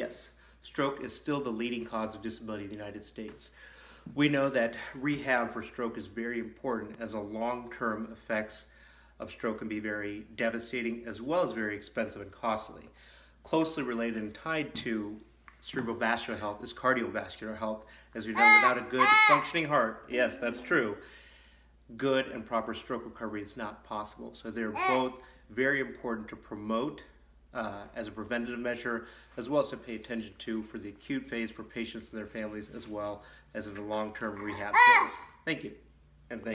Yes, stroke is still the leading cause of disability in the United States. We know that rehab for stroke is very important as the long-term effects of stroke can be very devastating as well as very expensive and costly. Closely related and tied to cerebrovascular health is cardiovascular health. As we know, without a good functioning heart, yes, that's true, good and proper stroke recovery is not possible. So they're both very important to promote uh, as a preventative measure, as well as to pay attention to for the acute phase for patients and their families, as well as in the long-term rehab phase. Thank you. And thank